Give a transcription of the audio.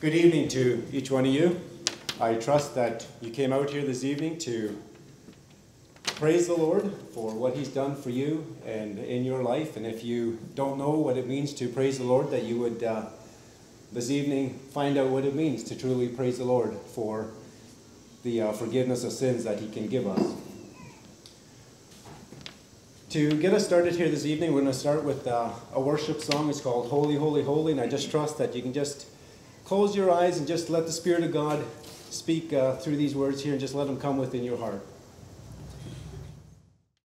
Good evening to each one of you. I trust that you came out here this evening to praise the Lord for what He's done for you and in your life. And if you don't know what it means to praise the Lord, that you would uh, this evening find out what it means to truly praise the Lord for the uh, forgiveness of sins that He can give us. To get us started here this evening, we're going to start with uh, a worship song. It's called Holy, Holy, Holy. And I just trust that you can just close your eyes and just let the Spirit of God speak uh, through these words here and just let them come within your heart.